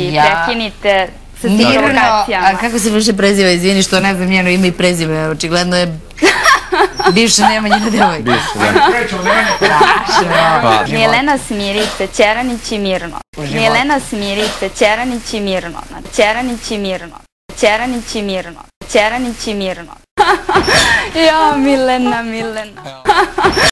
znači ja... prekinite sa tim provokacijama. A kako se više preziva, izvini što ne znam njeno ime i prezime, očigledno je Bivša Nemanjina devojka. Bivša, da. Krećemo pa, Milena smirite, Čeranić i Mirno. Milena smirite, Čeranić i Mirno. Čeranić i Mirno. Čeranić i Mirno. Čeranić i Mirno. Ja, Milena, Milena.